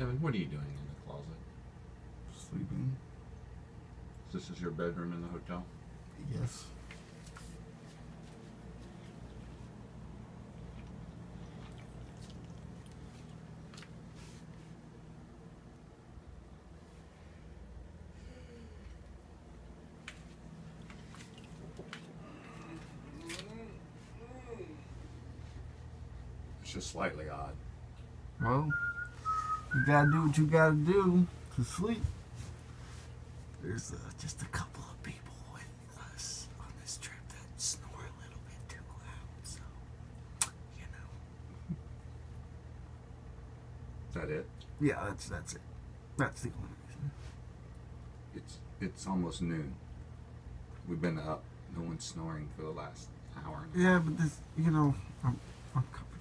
Evan, what are you doing in the closet? Sleeping. This is your bedroom in the hotel? Yes. It's just slightly odd. Well, you gotta do what you gotta do to sleep. There's uh, just a couple of people with us on this trip that snore a little bit too loud, so you know. Is that it? Yeah, that's that's it. That's the only reason. It's it's almost noon. We've been up. No one's snoring for the last hour. Yeah, but this, you know, I'm I'm coming